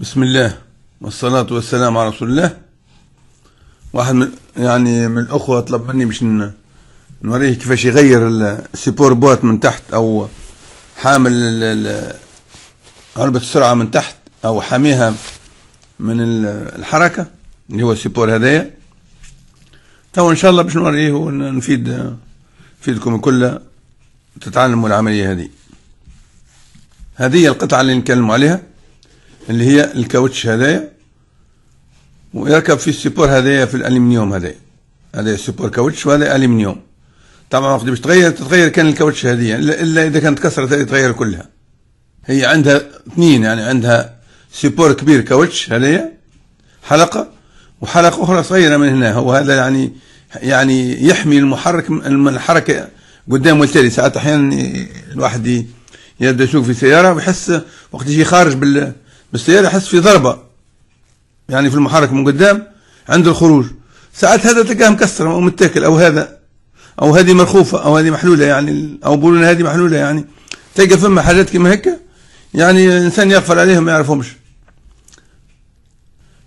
بسم الله والصلاة والسلام على رسول الله. واحد من يعني من الأخوة طلب مني باش نوريه كيفاش يغير ال support boîte من تحت أو حامل علبة السرعة من تحت أو حاميها من ال- الحركة اللي هو ال support هذايا. تو إن شاء الله باش نوريه ونفيد نفيدكم الكل تتعلموا العملية هذه. هذه القطعة اللي نتكلم عليها. اللي هي ال caoutchouc هذايا ويركب في ال support هذايا في الألمنيوم هذايا. هذا support caoutchouc وهذا ألومنيوم طبعا وقت باش تغير تتغير كان ال caoutchouc هذه الا إذا كانت كسرت هذه تغير كلها. هي عندها اثنين يعني عندها support كبير caoutchouc هذايا حلقة وحلقة أخرى صغيرة من هنا. هو هذا يعني يعني يحمي المحرك من الحركة قدام والتالي. ساعات أحيانا الواحد يبدا يسوق في سياره ويحس وقت يجي خارج بال بالسياره يحس في ضربة. يعني في المحرك من قدام عند الخروج. ساعات هذا تلقاه مكسر أو متاكل أو هذا. أو هذه مرخوفة أو هذه محلولة يعني أو boulon هذه محلولة يعني. تلقى فما حاجات كما هيك يعني الانسان يغفل عليهم ما يعرفهمش.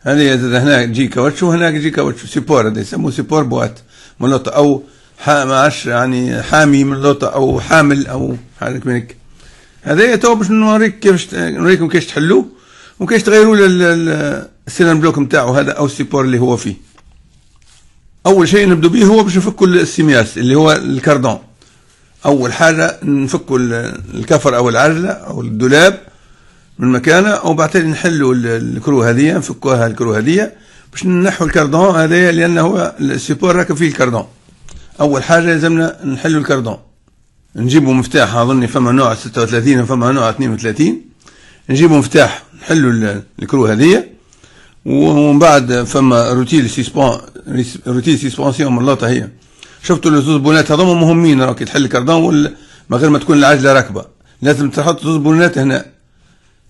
هذه هنا يجي caoutchouc وهناك يجي caoutchouc support هذا يسموه support boîte. من لوطة أو حا- ما عادش يعني حامي من لوطة أو حامل أو حاجة كما هيك. هذا تو باش نوريك كيفاش نوريكم كيفاش تحلوه. ال- ال silentbloc نتاعو هذا أو ال support اللي هو فيه. أول شيء نبدو به هو باش نفكوا السيمياس اللي هو ال cardan. أول حاجة نفكوا ال- الكفر أو العجلة أو الدولاب من مكانه وبعدين نحلوا ال- ال écrou هذه نفكوها ال écrou هذه باش ننحوا ال cardan هذايا لأنه هو ال support راكب فيه ال cardan. أول حاجة لازمنا نحلوا ال cardan. نجيبوا مفتاح أظني فما نوع 36 وفما نوع 32 نجيبوا مفتاح نحلوا ال- ال écrou هذه ومن بعد فما rotule suspen- rotule suspension من اللوطة هي. شفتوا الزوز بولونات هذوما مهمين راك تحل ال cardan وال- من غير ما تكون العجلة راكبة. لازم تحط زوز بولونات هنا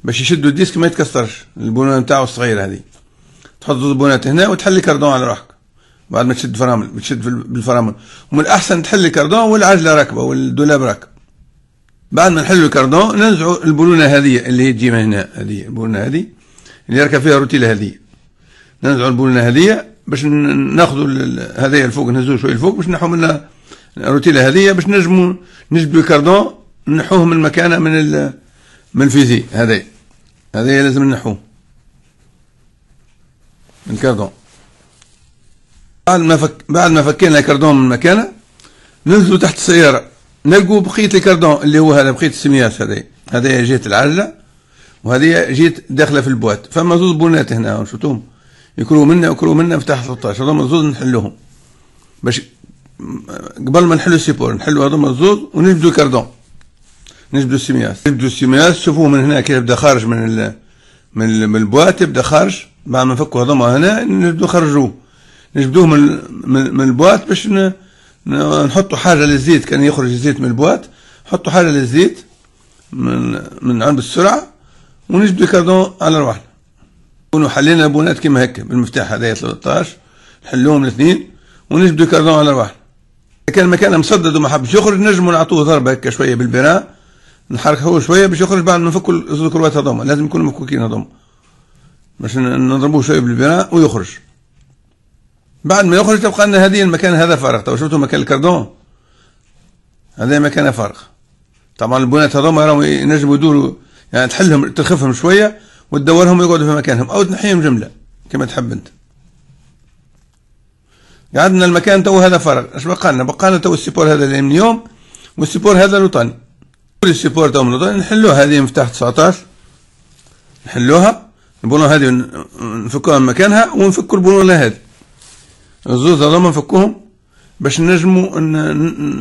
باش يشدوا ال disque ما يتكسرش. البولونه نتاعو الصغيره هذه. تحط زوز بولونات هنا وتحل ال cardan على روحك. بعد ما تشد فرامل ال- بالفرامل. ومن الأحسن تحل ال cardan والعجلة راكبة والدولاب راكب. بعد ما نحلوا ال cardan ننزعوا البولونه هذه اللي هي تجي من هنا هذه البولونه هذه اللي يركب فيها روتيله هذه. ننزعوا البولونه هذه باش ناخذوا هذايا الفوق نهزوه شوية الفوق باش ننحوا منها الروتيله هذه باش نجموا نجبدوا ال cardan ننحوه من مكانه من من ال fusée هذايا. هذايا لازم ننحوه. من ال cardan. بعد ما فك بعد ما فكينا ال cardan من مكانه ننزلوا تحت السيارة. نلقوا بقيه ال cardan اللي هو هذا بقيه السمياس هذه هذه جهه العجله وهذه جهة داخلة في ال boîte. فما زوز بولونات هنا شفتوهم؟ يكروا منا ويكروا منا مفتاح 13 هذوما زوز نحلوهم. باش قبل ما نحلوا ال support نحلوا هذوما الزوز ونجبدوا ال cardan. نجبدوا السمياس نجبدوا السمياس شوفوه من هنا كيف يبدا خارج من ال من ال من ال boîte يبدا خارج. بعد ما نفكوا هذوما هنا نبدو نخرجوه. نجبدوه من من, من ال boîte باش نحطوا حاجة للزيت كان يخرج الزيت من ال boîte. نحطوا حاجة للزيت من من علبه السرعة ونجبدوا ال cardan على رواحنا نكونوا حلينا البونات كما هيك بالمفتاح هذايا 13 نحلوهم الاثنين ونجبدوا الكاردون على رواحنا كان مكانه مسدد وما حبش يخرج نجموا نعطوه ضربة هكا شوية بالبراء نحركه شوية باش يخرج بعد ما نفكوا الكروات هذوما. لازم يكونوا مفكوكين هذوما. باش نضربوه شوية بالبراء ويخرج. بعد ما يخرج تبقى لنا هذه المكان هذا فارغ. تو شفتوا مكان الكاردون؟ هذا مكان فارغ. طبعا البنات هذوما راهم ينجموا يدوروا يعني تحلهم تخفهم شوية وتدورهم يقعدوا في مكانهم. أو تنحيهم جملة كما تحب أنت. قعدنا المكان تو هذا فارغ. إيش بقى لنا بقى لنا تو ال support هذا الالمنيوم وال support هذا لوطاني كل ال support تو من لوطاني نحلوها. هذه مفتاح 19 نحلوها ال boulon هذه نفكوها من مكانها ونفكوا البولونه هذه. الزوز هذوما نفكوهم باش نجموا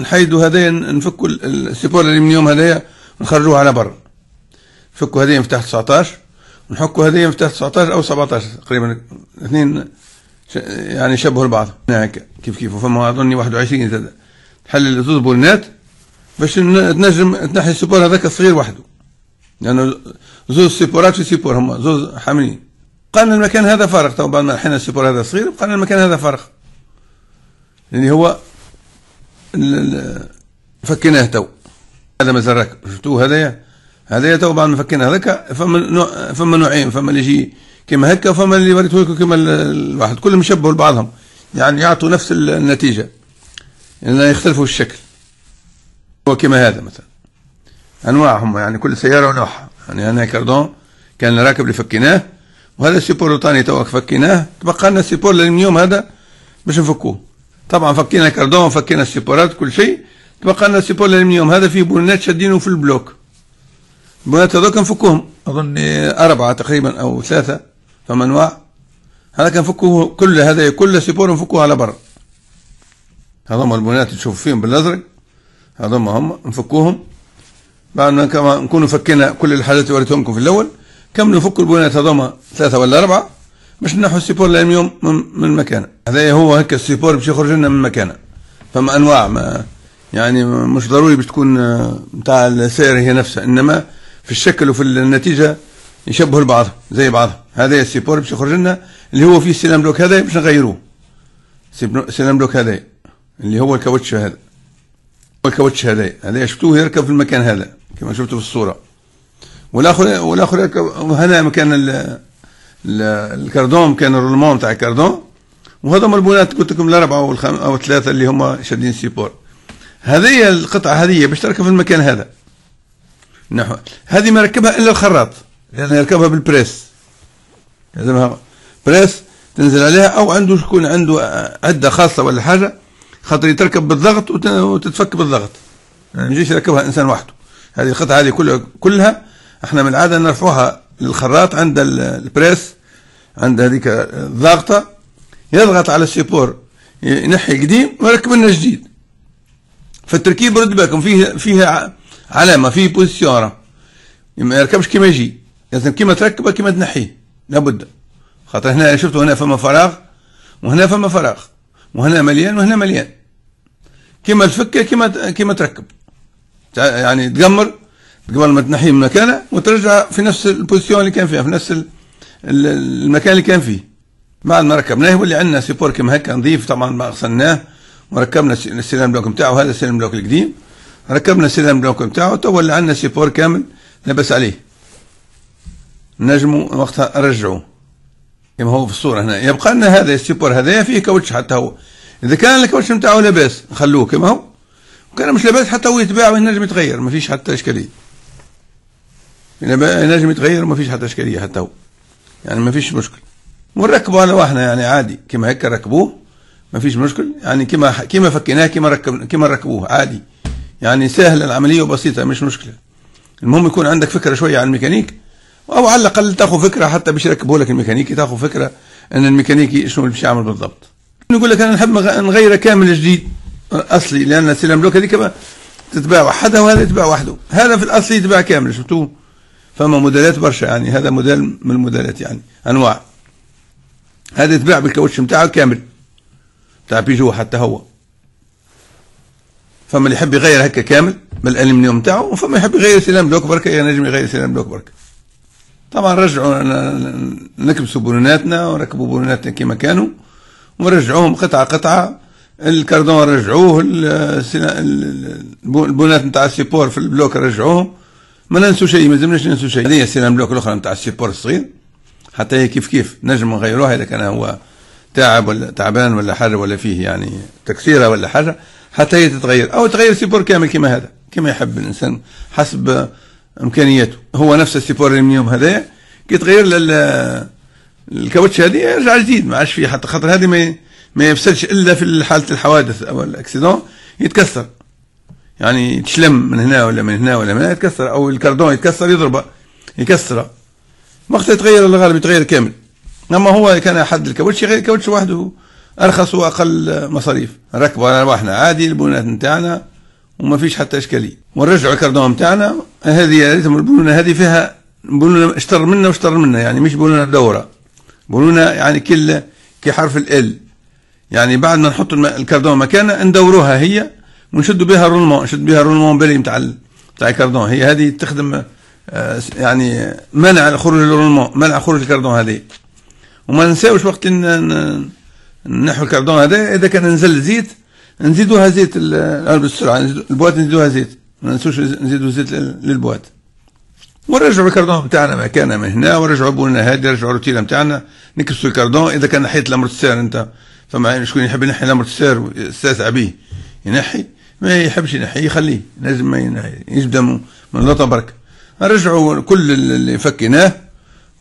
نحيدوا هذايا نفكوا ال- ال support الالمنيوم هذايا ونخرجوه على برا. نفكوا هذايا مفتاح 19 ونفكوا هذايا مفتاح 19 أو 17 تقريبا. اثنين يعني شبهوا البعض. هيك كيف كيف. وفما اظني 21 زاد تحل الزوز بولونات باش تنجم تنحي ال support هذاك الصغير وحده. لأنه زوز سيبورات في support هما زوز حاملين. لنا المكان هذا فارغ. تو بعد ما نحينا ال support هذا صغير لنا المكان هذا فارغ. اللي هو فكيناه تو. هذا مازال راكب شفتوه هذايا هذا تو بعد ما فكينا هذاك فما نوع فما نوعين. فما اللي يجي كما هكا وفما اللي وريته لكم كما الواحد. كلهم يشبهوا لبعضهم. يعني يعطوا نفس النتيجة. لأن يختلفوا الشكل. هو كما هذا مثلا. أنواعهم يعني كل سيارة ونوعها. يعني أنا cardan كان راكب اللي فكيناه وهذا ال support الثاني توك فكيناه. تبقى لنا ال support الالمنيوم هذا باش نفكوه. طبعا فكينا ال cardan وفكينا السيبورات كل شيء. تبقى لنا ال support الالمنيوم هذا فيه بولونات شادينه في ال bloc. البولونات هذوك نفكوهم. اظن أربعة تقريبا أو ثلاثة فما انواع هذا كنفكوه كل هذا كل support نفكوه على برا. هذوما البولونات تشوف فيهم بالأزرق. هذوما هم نفكوهم. بعد ما نكونوا فكينا كل الحاجات اللي وريتهم لكم في الأول. كملوا فكوا البولونات هذوما ثلاثة ولا أربعة؟ باش نحو ال support اليوم من المكان. هذا هو هكا ال support باش يخرج لنا من مكانه فما أنواع ما يعني مش ضروري باش تكون نتاع السير هي نفسها. إنما في الشكل وفي النتيجة يشبهوا البعض زي بعض. هذا ال support باش يخرج لنا اللي هو فيه ال silentbloc هذا باش نغيروه. silentbloc هذا اللي هو الكاوتش هذا. الكاوتش هذا. هذا شفتوه يركب في المكان هذا كما شفتوا في الصورة. والاخر والآخر هنا مكان ال cardan كان ال roulement تاع ال cardan. وهذوما البولونات قلت لكم الأربعة أو الخم أو الثلاثة اللي هما شادين support. هذه القطعة هذه باش تركب في المكان هذا. نحو هذه ما ركبها إلا الخراط. لأنه يركبها بال presse. لازمها presse تنزل عليها أو عنده شكون عنده عدة خاصة ولا حاجة خاطر يتركب بالضغط وتتفك بالضغط. ما يجيش يركبها إنسان وحده. هذه القطعة هذه كلها كلها إحنا من العاده نرفعوها للخراط عند ال presse عند هذيك الضاغطة يضغط على ال support ينحي قديم ويركب لنا جديد. فالتركيب رد بالكم فيه فيه علامة فيه position ما يركبش كما يجي. لازم كما تركبه كما تنحيه. لابد. خاطر هنا شفتوا هنا فما فراغ وهنا فما فراغ. وهنا مليان وهنا مليان. كما تفكه كما كما تركب. يعني تقمر قبل ما تنحيه من مكانه وترجع في نفس ال position اللي كان فيها في نفس المكان اللي كان فيه. بعد ما ركبناه واللي عندنا support كما هكا نظيف طبعا ما غسلناه وركبنا ال silentbloc نتاعو هذا ال silentbloc القديم. ركبنا ال silentbloc نتاعو تو اللي عندنا support كامل لبس عليه. نجموا وقتها نرجعوه كما هو في الصورة هنا. يبقى لنا هذا ال support هذايا فيه كاوتش حتى هو. إذا كان الكاوتش نتاعو لاباس نخلوه كما هو. وكان مش لاباس حتى هو يتباع وينجم يتغير ما فيش حتى إشكالية. ينجم يتغير وما فيش حتى إشكالية حتى هو. يعني ما فيش مشكل ونركبوا على وإحنا يعني عادي. كما هيك ركبوه ما فيش مشكل يعني كما كما فكيناه كما ركب كما ركبوه عادي. يعني سهلة العملية وبسيطة مش مشكلة. المهم يكون عندك فكرة شوية عن الميكانيك أو على الأقل تاخذ فكرة حتى باش يركبوا لك الميكانيكي تاخذ فكرة إن الميكانيكي شنو اللي باش يعمل بالضبط. نقول لك أنا نحب نغيره كامل جديد أصلي لأن ال silentbloc هذيك تتباع وحدها وهذا يتباع وحده. هذا في الاصل يتباع كامل شفتوه فما موديلات برشا يعني هذا موديل من الموديلات يعني أنواع. هذا يتباع بالكاوتش نتاعه كامل. بتاع بيجو حتى هو. فما اللي يحب يغير هكا كامل بالالمنيوم نتاعه وفما يحب يغير silentbloc بركة ينجم يغير silentbloc بركة. طبعا رجعوا نكبسوا بولوناتنا وركبوا بولوناتنا كما كانوا ونرجعوهم قطعة قطعة. ال cardan رجعوه البولونات نتاع ال support في ال bloc رجعوهم. ما ننسوا شيء ما لازمناش ننسوا شيء. هذه ال silentbloc الأخرى نتاع ال support الصغير؟ حتى هي كيف كيف؟ نجم نغيروها اذا كان هو تعب ولا تعبان ولا حاجة ولا فيه يعني تكسيرة ولا حاجة حتى هي تتغير. أو تغير support كامل كما هذا. كما يحب الإنسان حسب إمكانياته. هو نفس ال support الالمنيوم هذا كي تغير لل الكاوتش هذه يرجع جديد. ما عادش فيه حتى خاطر هذه ما ما يفسدش إلا في حالة الحوادث أو ال accident يتكسر. يعني يتشلم من هنا ولا من هنا ولا من هنا يتكسر أو ال cardan يتكسر يضربه يكسره. وقت يتغير الغالب يتغير كامل. أما هو كان حد الكاوتش يغير الكاوتش وحده. أرخص وأقل مصاريف. نركبوا على ارواحنا عادي البونات نتاعنا وما فيش حتى إشكالية. ونرجعوا الكاردون نتاعنا. هذه يا ريتهم البونه هذه فيها بولونه اشتر منا واشتر منا يعني مش بولونه دورة. بولونه يعني كل كحرف ال يعني بعد ما نحط الكاردون مكانه ندوروها هي ونشدوا بها الرولمون نشد بها الرولمون بلي نتاع نتاع الكاردون. هي هذه تخدم آه، يعني منع خروج ال roulement منع خروج ال cardan هذه. وما ننساوش وقت نحو ال cardan هذا. إذا كان نزل زيت نزيدوها زيت بالسرعة ال boîte نزيدوها زيت. ما ننسوش نزيدوا زيت لل boîte. ونرجعوا ال cardan بتاعنا. مكاننا من هنا ونرجعوا بولونة هادي نرجعوا ال rotule بتاعنا. نكبسوا ال cardan. إذا كان نحيت ال amortisseur أنت فما شكون يحب ينحي ال amortisseur ويستاسع به ينحي. ما يحبش ينحي يخليه لازم ما ينحي يجبد من اللطه برك نرجعوا كل اللي فكيناه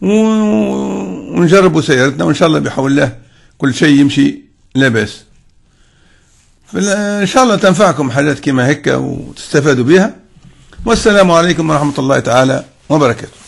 ونجربوا سيارتنا وإن شاء الله بحول الله كل شيء يمشي لا بأس. إن شاء الله تنفعكم حاجات كما هيك وتستفادوا بها. والسلام عليكم ورحمة الله تعالى وبركاته.